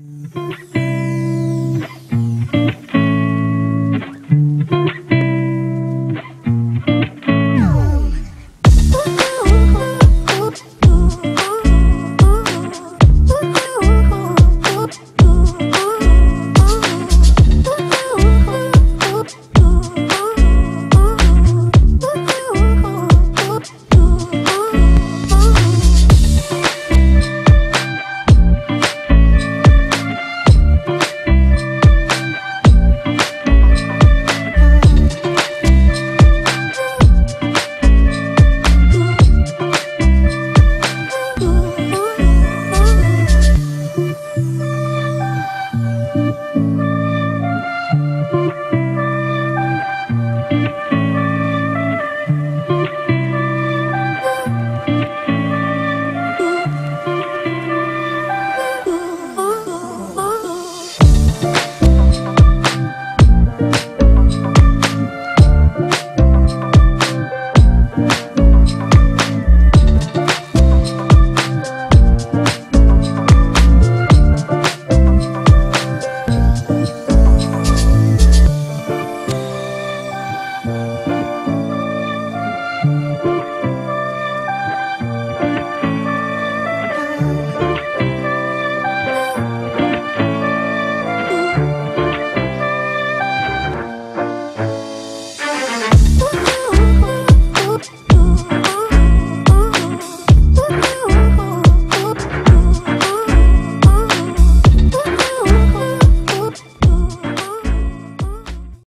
you.